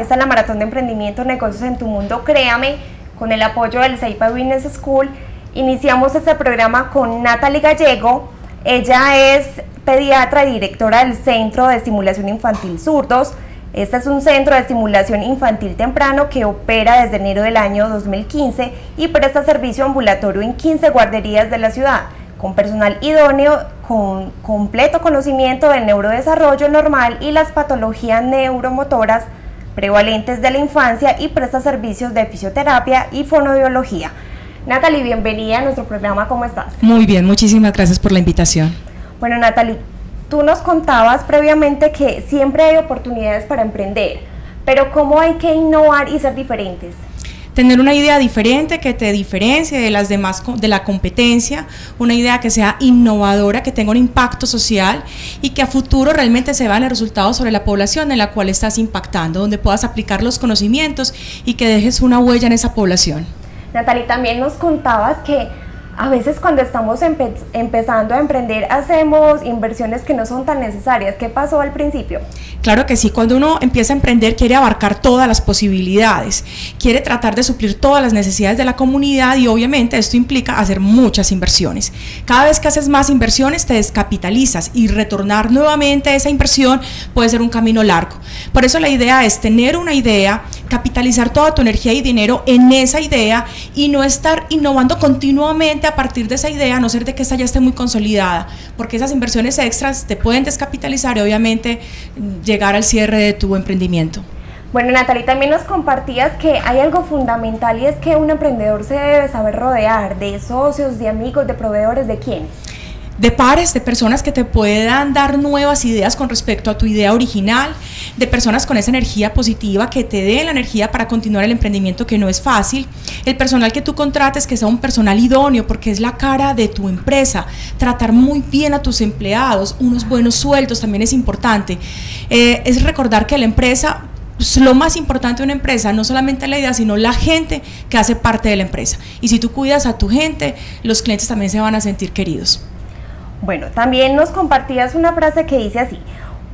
Esta es la Maratón de Emprendimiento Negocios en tu Mundo, créame, con el apoyo del Seipa Business School. Iniciamos este programa con Natalie Gallego. Ella es pediatra y directora del Centro de Estimulación Infantil Zurdos. Este es un centro de estimulación infantil temprano que opera desde enero del año 2015 y presta servicio ambulatorio en 15 guarderías de la ciudad con personal idóneo, con completo conocimiento del neurodesarrollo normal y las patologías neuromotoras prevalentes de la infancia y presta servicios de fisioterapia y fonobiología. Natalie, bienvenida a nuestro programa, ¿cómo estás? Muy bien, muchísimas gracias por la invitación. Bueno, Natalie, tú nos contabas previamente que siempre hay oportunidades para emprender, pero ¿cómo hay que innovar y ser diferentes? Tener una idea diferente que te diferencie de las demás de la competencia, una idea que sea innovadora, que tenga un impacto social y que a futuro realmente se vean los resultados sobre la población en la cual estás impactando, donde puedas aplicar los conocimientos y que dejes una huella en esa población. Natalie, también nos contabas que a veces cuando estamos empezando a emprender hacemos inversiones que no son tan necesarias. ¿Qué pasó al principio? Claro que sí, cuando uno empieza a emprender quiere abarcar todas las posibilidades, quiere tratar de suplir todas las necesidades de la comunidad y obviamente esto implica hacer muchas inversiones. Cada vez que haces más inversiones te descapitalizas y retornar nuevamente esa inversión puede ser un camino largo. Por eso la idea es tener una idea, capitalizar toda tu energía y dinero en esa idea y no estar innovando continuamente a partir de esa idea, a no ser de que esa ya esté muy consolidada, porque esas inversiones extras te pueden descapitalizar y obviamente llegar al cierre de tu emprendimiento. Bueno, Natalie, también nos compartías que hay algo fundamental y es que un emprendedor se debe saber rodear de socios, de amigos, de proveedores, ¿de quiénes? De pares, de personas que te puedan dar nuevas ideas con respecto a tu idea original, de personas con esa energía positiva que te den la energía para continuar el emprendimiento que no es fácil, el personal que tú contrates que sea un personal idóneo porque es la cara de tu empresa, tratar muy bien a tus empleados, unos buenos sueldos también es importante, eh, es recordar que la empresa pues, lo más importante de una empresa, no solamente la idea, sino la gente que hace parte de la empresa. Y si tú cuidas a tu gente, los clientes también se van a sentir queridos. Bueno, también nos compartías una frase que dice así,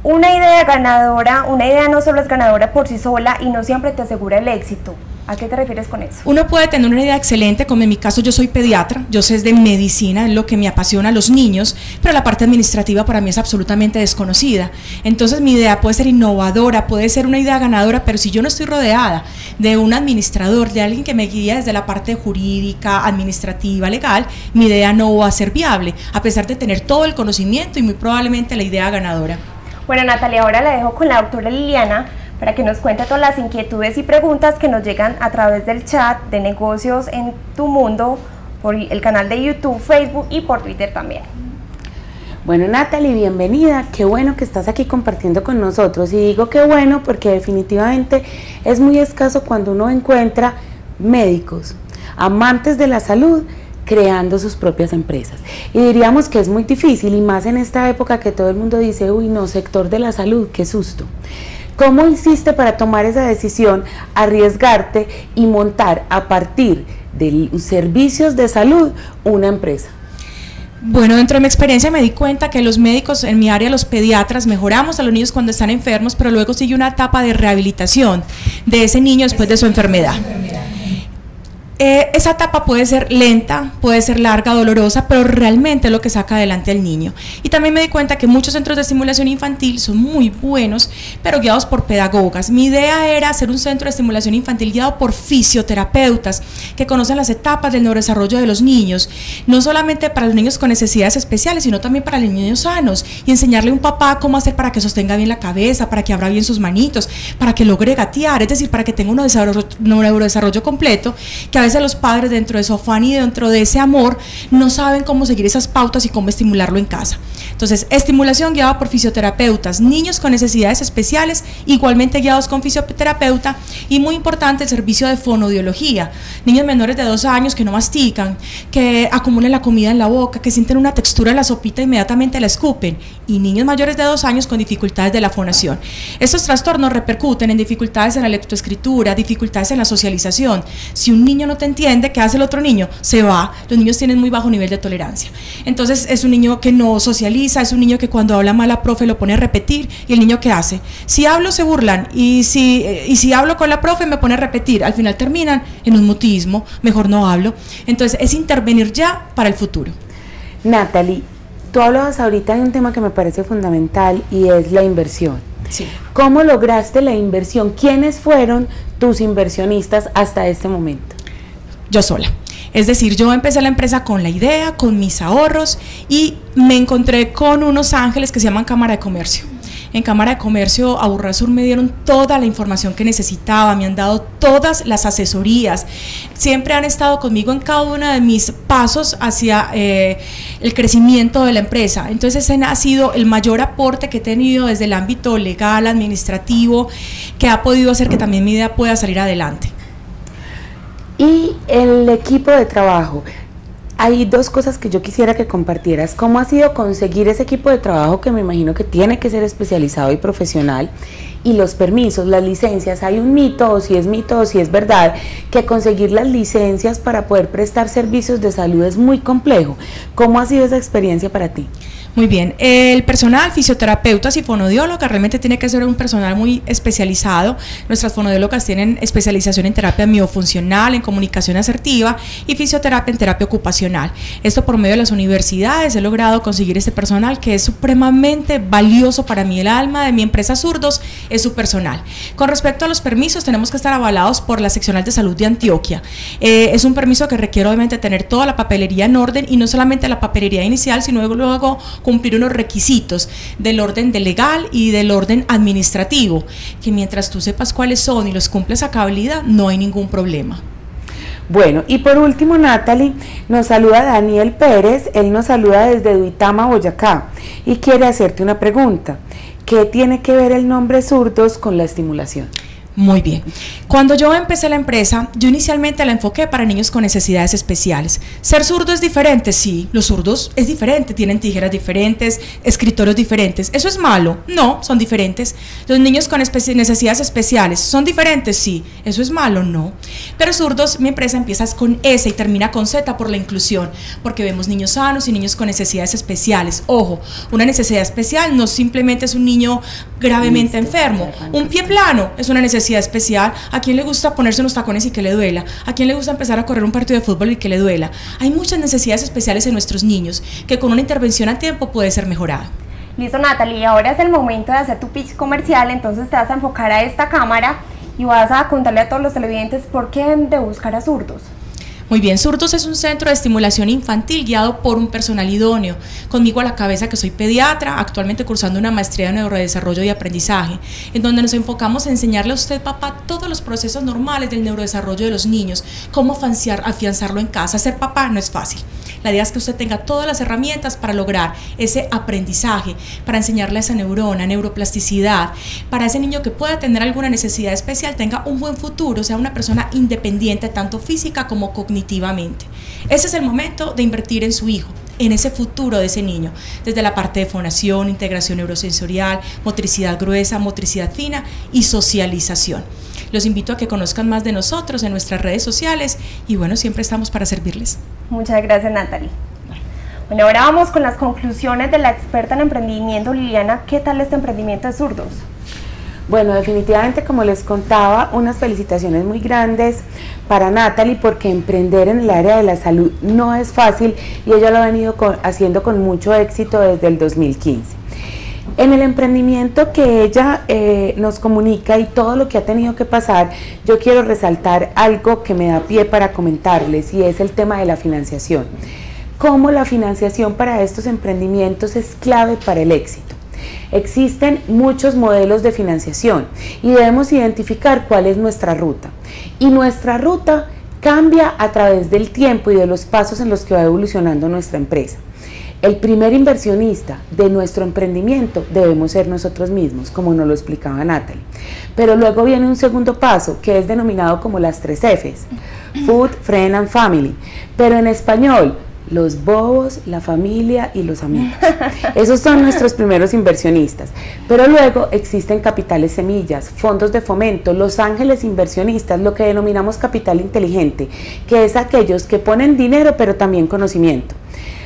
una idea ganadora, una idea no solo es ganadora por sí sola y no siempre te asegura el éxito. ¿A qué te refieres con eso? Uno puede tener una idea excelente, como en mi caso yo soy pediatra, yo sé de medicina, es lo que me apasiona a los niños, pero la parte administrativa para mí es absolutamente desconocida. Entonces mi idea puede ser innovadora, puede ser una idea ganadora, pero si yo no estoy rodeada de un administrador, de alguien que me guía desde la parte jurídica, administrativa, legal, mi idea no va a ser viable, a pesar de tener todo el conocimiento y muy probablemente la idea ganadora. Bueno, Natalia, ahora la dejo con la doctora Liliana para que nos cuente todas las inquietudes y preguntas que nos llegan a través del chat de negocios en tu mundo, por el canal de YouTube, Facebook y por Twitter también. Bueno, Natalie, bienvenida. Qué bueno que estás aquí compartiendo con nosotros. Y digo qué bueno porque definitivamente es muy escaso cuando uno encuentra médicos, amantes de la salud, creando sus propias empresas. Y diríamos que es muy difícil y más en esta época que todo el mundo dice, uy, no, sector de la salud, qué susto. ¿Cómo hiciste para tomar esa decisión, arriesgarte y montar a partir de servicios de salud una empresa? Bueno, dentro de mi experiencia me di cuenta que los médicos en mi área, los pediatras, mejoramos a los niños cuando están enfermos, pero luego sigue una etapa de rehabilitación de ese niño después de su enfermedad. Eh, esa etapa puede ser lenta, puede ser larga, dolorosa, pero realmente es lo que saca adelante al niño. Y también me di cuenta que muchos centros de estimulación infantil son muy buenos, pero guiados por pedagogas. Mi idea era hacer un centro de estimulación infantil guiado por fisioterapeutas que conocen las etapas del neurodesarrollo de los niños, no solamente para los niños con necesidades especiales, sino también para los niños sanos, y enseñarle a un papá cómo hacer para que sostenga bien la cabeza, para que abra bien sus manitos, para que logre gatear, es decir, para que tenga un neurodesarrollo, completo, que a los padres dentro de su afán y dentro de ese amor no saben cómo seguir esas pautas y cómo estimularlo en casa. Entonces, estimulación guiada por fisioterapeutas, niños con necesidades especiales, igualmente guiados con fisioterapeuta y muy importante el servicio de fonodiología, niños menores de dos años que no mastican, que acumulan la comida en la boca, que sienten una textura en la sopita e inmediatamente la escupen y niños mayores de dos años con dificultades de la fonación. Estos trastornos repercuten en dificultades en la lectoescritura, dificultades en la socialización. Si un niño no te entiende, ¿qué hace el otro niño? Se va. Los niños tienen muy bajo nivel de tolerancia. Entonces es un niño que no socializa, es un niño que cuando habla mal a profe lo pone a repetir y el niño ¿qué hace? Si hablo se burlan y si, y si hablo con la profe me pone a repetir. Al final terminan en un mutismo, mejor no hablo. Entonces es intervenir ya para el futuro. Natalie, tú hablabas ahorita de un tema que me parece fundamental y es la inversión. Sí. ¿Cómo lograste la inversión? ¿Quiénes fueron tus inversionistas hasta este momento? Yo sola. Es decir, yo empecé la empresa con la idea, con mis ahorros y me encontré con unos ángeles que se llaman Cámara de Comercio en Cámara de Comercio Sur me dieron toda la información que necesitaba, me han dado todas las asesorías, siempre han estado conmigo en cada uno de mis pasos hacia eh, el crecimiento de la empresa. Entonces ese ha sido el mayor aporte que he tenido desde el ámbito legal, administrativo, que ha podido hacer que también mi idea pueda salir adelante. Y el equipo de trabajo, hay dos cosas que yo quisiera que compartieras. ¿Cómo ha sido conseguir ese equipo de trabajo que me imagino que tiene que ser especializado y profesional? Y los permisos, las licencias. Hay un mito, o si es mito, o si es verdad, que conseguir las licencias para poder prestar servicios de salud es muy complejo. ¿Cómo ha sido esa experiencia para ti? Muy bien, el personal, fisioterapeutas y fonodiólogas realmente tiene que ser un personal muy especializado. Nuestras fonodiólogas tienen especialización en terapia miofuncional, en comunicación asertiva y fisioterapia en terapia ocupacional. Esto por medio de las universidades he logrado conseguir este personal que es supremamente valioso para mí. El alma de mi empresa Zurdos es su personal. Con respecto a los permisos, tenemos que estar avalados por la seccional de salud de Antioquia. Eh, es un permiso que requiere obviamente tener toda la papelería en orden y no solamente la papelería inicial, sino luego cumplir unos requisitos del orden de legal y del orden administrativo, que mientras tú sepas cuáles son y los cumples a cabalidad, no hay ningún problema. Bueno, y por último, Natalie, nos saluda Daniel Pérez, él nos saluda desde Duitama, Boyacá, y quiere hacerte una pregunta. ¿Qué tiene que ver el nombre zurdos con la estimulación? Muy bien. Cuando yo empecé la empresa, yo inicialmente la enfoqué para niños con necesidades especiales. ¿Ser zurdo es diferente? Sí, los zurdos es diferente, tienen tijeras diferentes, escritorios diferentes. ¿Eso es malo? No, son diferentes. Los niños con necesidades especiales, ¿son diferentes? Sí, ¿eso es malo? No. Pero zurdos, mi empresa empieza con S y termina con Z por la inclusión, porque vemos niños sanos y niños con necesidades especiales. Ojo, una necesidad especial no simplemente es un niño gravemente enfermo. Un pie plano es una necesidad especial, a quién le gusta ponerse unos tacones y que le duela, a quién le gusta empezar a correr un partido de fútbol y que le duela. Hay muchas necesidades especiales en nuestros niños que con una intervención a tiempo puede ser mejorada. Listo Natalie, ahora es el momento de hacer tu pitch comercial, entonces te vas a enfocar a esta cámara y vas a contarle a todos los televidentes por qué de buscar a zurdos. Muy bien, Surdos es un centro de estimulación infantil guiado por un personal idóneo. Conmigo a la cabeza que soy pediatra, actualmente cursando una maestría de neurodesarrollo y aprendizaje, en donde nos enfocamos en enseñarle a usted, papá, todos los procesos normales del neurodesarrollo de los niños, cómo afianzarlo en casa. Ser papá no es fácil. La idea es que usted tenga todas las herramientas para lograr ese aprendizaje, para enseñarle esa neurona, neuroplasticidad, para ese niño que pueda tener alguna necesidad especial, tenga un buen futuro, sea una persona independiente, tanto física como cognitivamente. Ese es el momento de invertir en su hijo en ese futuro de ese niño, desde la parte de fonación, integración neurosensorial, motricidad gruesa, motricidad fina y socialización. Los invito a que conozcan más de nosotros en nuestras redes sociales y bueno, siempre estamos para servirles. Muchas gracias Natalie. Bueno, ahora vamos con las conclusiones de la experta en emprendimiento Liliana. ¿Qué tal este emprendimiento de zurdos? Bueno, definitivamente, como les contaba, unas felicitaciones muy grandes para Natalie porque emprender en el área de la salud no es fácil y ella lo ha venido haciendo con mucho éxito desde el 2015. En el emprendimiento que ella eh, nos comunica y todo lo que ha tenido que pasar, yo quiero resaltar algo que me da pie para comentarles y es el tema de la financiación. Cómo la financiación para estos emprendimientos es clave para el éxito. Existen muchos modelos de financiación y debemos identificar cuál es nuestra ruta. Y nuestra ruta cambia a través del tiempo y de los pasos en los que va evolucionando nuestra empresa. El primer inversionista de nuestro emprendimiento debemos ser nosotros mismos, como nos lo explicaba Natalie. Pero luego viene un segundo paso que es denominado como las tres Fs, Food, Friend and Family. Pero en español, los bobos, la familia y los amigos. Esos son nuestros primeros inversionistas. Pero luego existen capitales semillas, fondos de fomento, los ángeles inversionistas, lo que denominamos capital inteligente, que es aquellos que ponen dinero pero también conocimiento.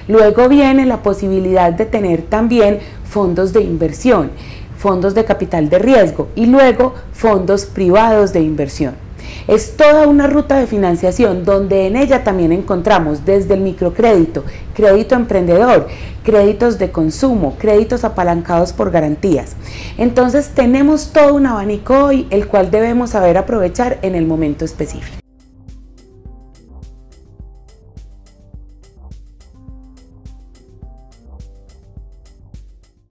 Luego viene la posibilidad de tener también fondos de inversión, fondos de capital de riesgo y luego fondos privados de inversión. Es toda una ruta de financiación donde en ella también encontramos desde el microcrédito, crédito emprendedor, créditos de consumo, créditos apalancados por garantías. Entonces tenemos todo un abanico hoy el cual debemos saber aprovechar en el momento específico.